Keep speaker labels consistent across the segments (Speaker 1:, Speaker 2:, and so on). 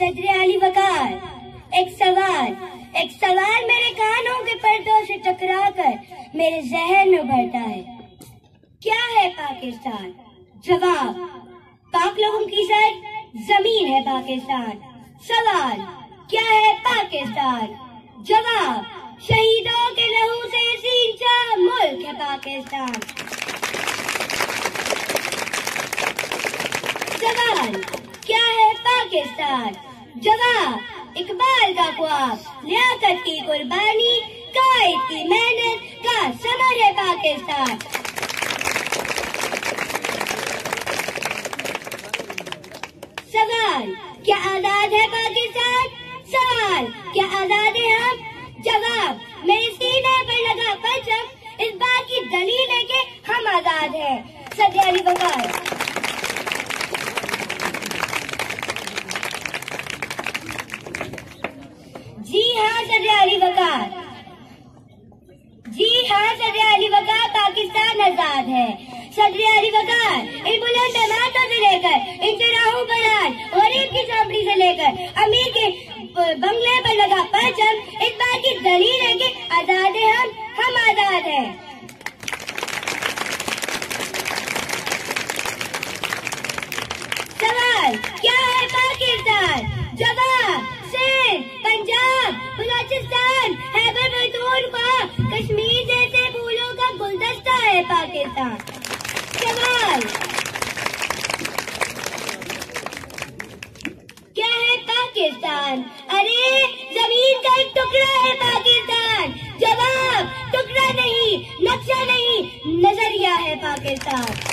Speaker 1: صدر علی وقار، ایک سوال ایک سوال میرے کانوں کے پردوں سے ٹکرا کر میرے ذہن میں بھرتا ہے۔ کیا ہے پاکستان؟ جواب، پاک لوگوں کی سر زمین ہے پاکستان۔ سوال، کیا ہے پاکستان؟ جواب، شہیدوں کے لہو سے سینچا ملک ہے پاکستان۔ سوال، کیا ہے پاکستان؟ جواب اقبال کا خواب۔ لیاقت کی قربانی، قائد کی محنت کا ثمر ہے پاکستان۔ سوال، کیا آزاد ہے پاکستان؟ سوال، کیا آزاد ہے ہم؟ جواب میرے سینے پر لگا پرچم، اس بات کی دلیل ہے کہ ہم آزاد ہیں۔ صدر علی جی ہاں صدر علی وقار۔ جی ہاں صدر علی وقار پاکستان آزاد ہے۔ صدر علی وقار، ان بلند عمارتوں سے لے کر ان چراہوں پر غریب کی چوپڑی سے لے کر امیر کے بنگلے پر لگا پرچم، اس بات کی دلیل ہے کہ آزاد ہیں ہم ہم آزاد ہیں۔ سوال، کیا ہے پاکستان جواب سندھ پنجاب بلوچستان خیبر پختونخوا کشمیر جیسے پھولوں کا گلدستہ ہے پاکستان۔ سوال۔ کیا ہے پاکستان؟ ارے، زمین کا ایک ٹکڑا ہے پاکستان۔ جواب، ٹکڑا نہیں، نقشہ نہیں، نظریہ ہے پاکستان۔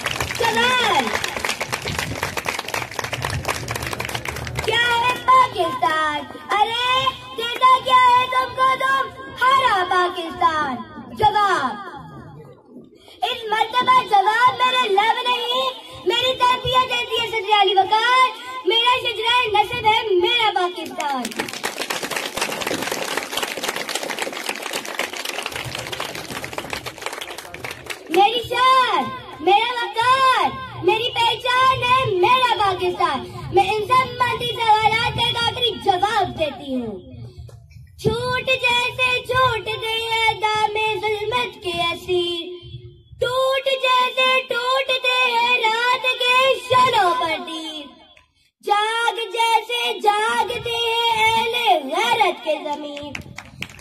Speaker 1: پاکستان، جواب۔ اس مرتبہ جواب میرے لب نہیں، میری تربیت دیتی ہے جی صدر علی وقار، میرا شجرہ نصب ہے میرا پاکستان۔ میری شان، میرا وقار، میری پہچان ہے میرا پاکستان۔ میں ان سب منتی سوالات کا آخری جواب دیتی ہوں۔ چھوٹ جیسے کے زمین۔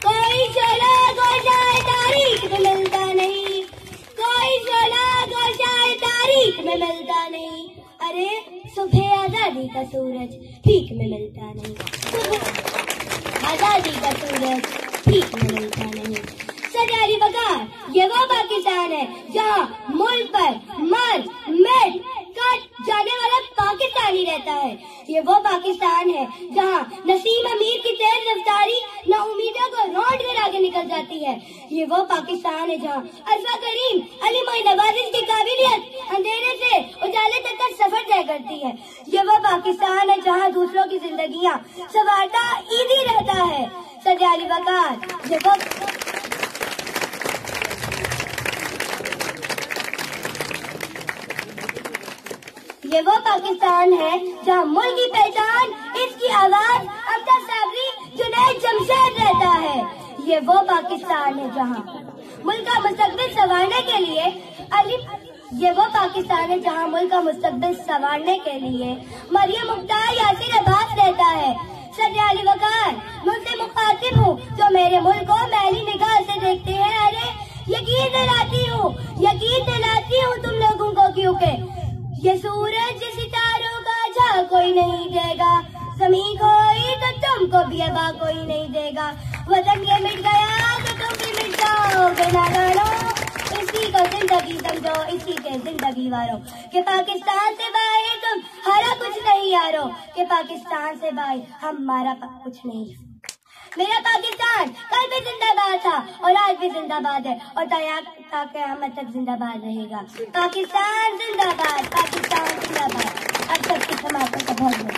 Speaker 1: کوئی شولا گوشائے تاریخ میں ملتا نہیں۔ کوئی شولا گوشائے تاریخ میں ملتا نہیں۔ ارے، صبح آزادی کا سورج ٹھیک میں ملتا نہیں۔ آزادی کا سورج ٹھیک میں ملتا نہیں۔ سرکاری بغار یہ وہ پاکستان ہے جہاں ملک پر مر پاکستانی رہتا ہے۔ یہ وہ پاکستان ہے جہاں نسیم امیر کی تیز رفتاری نہ امیدوں کو روڈ کر آگے نکل جاتی ہے۔ یہ وہ پاکستان ہے جہاں ارفا کریم، علی معین نوازش کی قابلیت اندھیرے سے اجالے تک کا سفر طے کرتی ہے۔ یہ وہ پاکستان ہے جہاں دوسروں کی زندگیاں سوارتا ایزی رہتا ہے۔ سجا علی وقار، یہ وہ یہ وہ پاکستان ہے جہاں ملک کی پہچان، اس کی آواز امجد صابری جنید جمشید رہتا ہے۔ یہ وہ پاکستان ہے جہاں ملک کا مستقبل سنوارنے کے لیے، علی، یہ وہ پاکستان ہے جہاں ملک کا مستقبل سنوارنے کے لیے مریم مختار یاسر عباس رہتا ہے۔ سر علی وقار، مجھ سے مخاطب ہوں جو میرے ملک کو میلی نگاہ سے دیکھتے ہیں۔ ارے، یقین دلاتی ہوں یقین دلاتی ہوں تم لوگوں کو کیونکہ یہ سورج ستاروں کا جھا کوئی نہیں دے گا۔ زمین کوئی تو تم کو بھی ابا کوئی نہیں دے گا۔ وطن یہ مٹ گیا تو تم بھی مٹ جاؤ گے نہ لڑو اسی کو زندگی سمجھو، اسی کے زندگی وارو۔ کہ پاکستان سے باہر تم ہرا کچھ نہیں یارو۔ کہ پاکستان سے باہر ہمارا کچھ نہیں۔ میرا پاکستان کل بھی زندہ باد تھا اور آج بھی زندہ باد ہے۔ اور تیار تاکہ قیامت تک زندہ باد رہے گا۔ پاکستان زندہ باد، پاکستان زندہ باد۔ اب سب کی سماعتوں کا بہت بہت